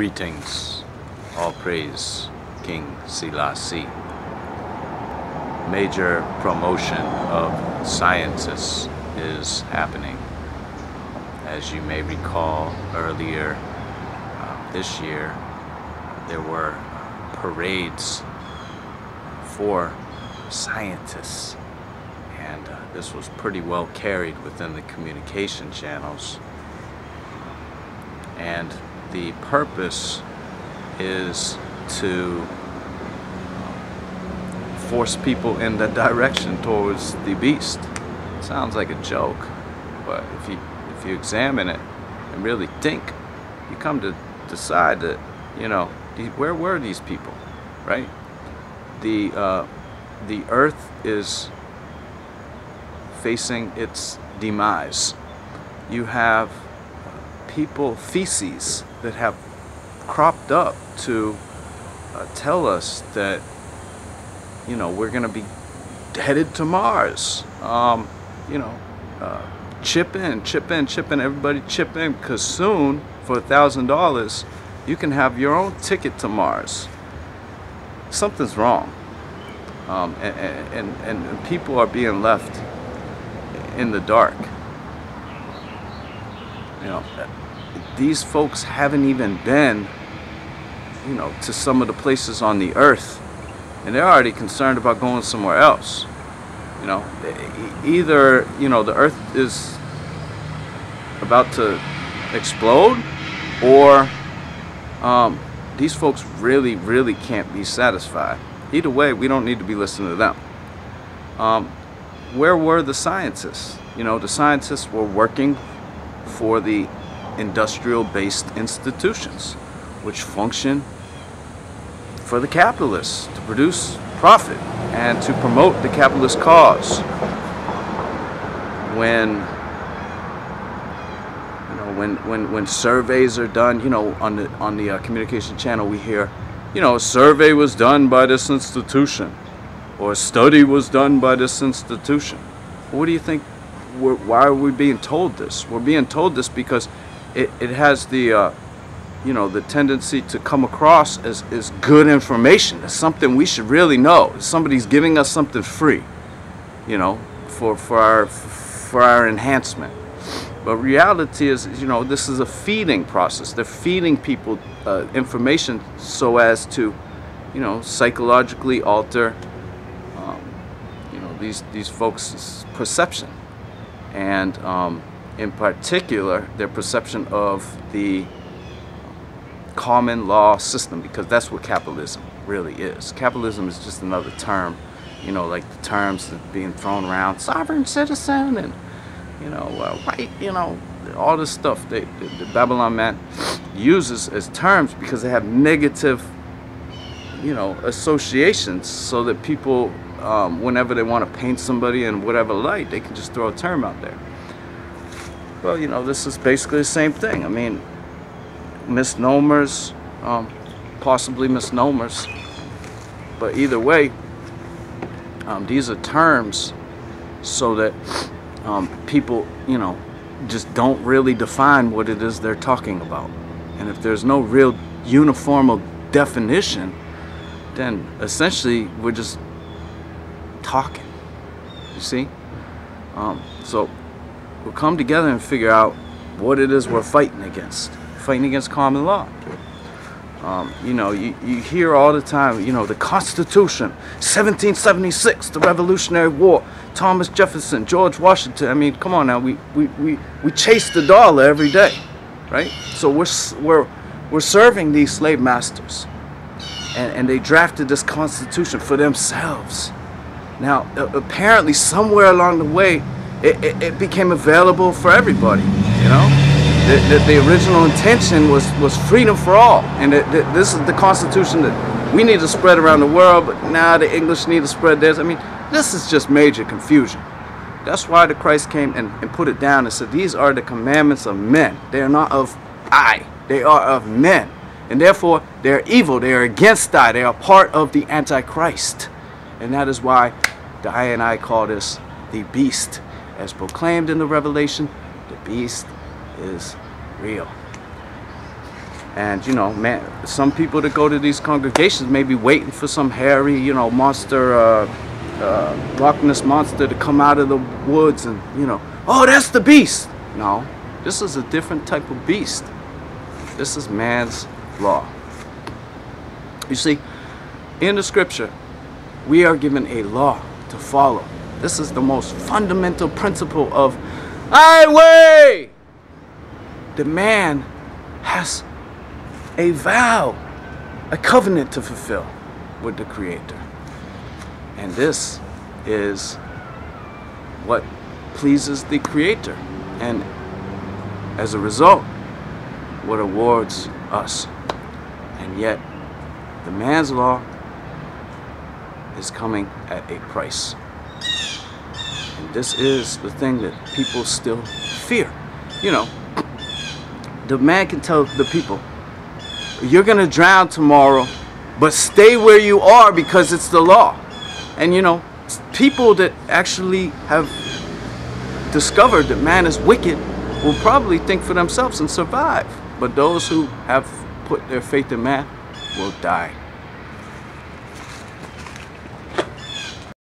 Greetings, all praise King Selassie. Major promotion of scientists is happening. As you may recall earlier uh, this year, there were parades for scientists and uh, this was pretty well carried within the communication channels and the purpose is to force people in the direction towards the beast. Sounds like a joke, but if you if you examine it and really think, you come to decide that you know where were these people, right? The uh, the Earth is facing its demise. You have people feces that have cropped up to uh, tell us that you know we're going to be headed to Mars. Um, you know, uh, chip in, chip in, chip in. Everybody chip in because soon for a thousand dollars you can have your own ticket to Mars. Something's wrong, um, and, and, and, and people are being left in the dark. You know, these folks haven't even been, you know, to some of the places on the earth, and they're already concerned about going somewhere else. You know, either you know the earth is about to explode, or um, these folks really, really can't be satisfied. Either way, we don't need to be listening to them. Um, where were the scientists? You know, the scientists were working for the industrial based institutions which function for the capitalists to produce profit and to promote the capitalist cause. When you know when when when surveys are done, you know on the on the uh, communication channel we hear, you know, a survey was done by this institution or a study was done by this institution. What do you think why are we being told this? We're being told this because it, it has the uh, you know the tendency to come across as, as good information. As something we should really know. Somebody's giving us something free you know for for our for our enhancement. But reality is you know this is a feeding process. They're feeding people uh, information so as to you know psychologically alter um, you know these these folks perception. And um, in particular their perception of the common law system because that's what capitalism really is. Capitalism is just another term, you know, like the terms that being thrown around, sovereign citizen and, you know, uh, right, you know, all this stuff that the Babylon man uses as terms because they have negative, you know, associations so that people, um, whenever they want to paint somebody in whatever light, they can just throw a term out there. Well, you know, this is basically the same thing. I mean, misnomers, um, possibly misnomers, but either way, um, these are terms so that um, people, you know, just don't really define what it is they're talking about. And if there's no real uniform definition, then essentially we're just talking. You see? Um, so we'll come together and figure out what it is we're fighting against. Fighting against common law. Um, you know, you, you hear all the time, you know, the Constitution, 1776, the Revolutionary War, Thomas Jefferson, George Washington. I mean, come on now, we, we, we, we chase the dollar every day, right? So we're, we're, we're serving these slave masters. And, and they drafted this Constitution for themselves. Now, apparently, somewhere along the way, it, it, it became available for everybody. You know, the, the, the, original intention was was freedom for all, and it, this is the Constitution that we need to spread around the world. But now the English need to spread theirs. I mean, this is just major confusion. That's why the Christ came and, and put it down and said, These are the commandments of men. They are not of I, they are of men. And therefore, they are evil. They are against I. They are part of the Antichrist. And that is why the I and I call this the beast as proclaimed in the Revelation, the beast is real. And you know, man, some people that go to these congregations may be waiting for some hairy, you know, monster, uh, uh, Loch Ness monster to come out of the woods, and you know, oh, that's the beast. No, this is a different type of beast. This is man's law. You see, in the scripture, we are given a law to follow. This is the most fundamental principle of highway. The man has a vow, a covenant to fulfill with the Creator. And this is what pleases the Creator. And as a result, what awards us. And yet, the man's law is coming at a price. This is the thing that people still fear. You know, the man can tell the people, you're going to drown tomorrow, but stay where you are because it's the law. And you know, people that actually have discovered that man is wicked will probably think for themselves and survive. But those who have put their faith in man will die.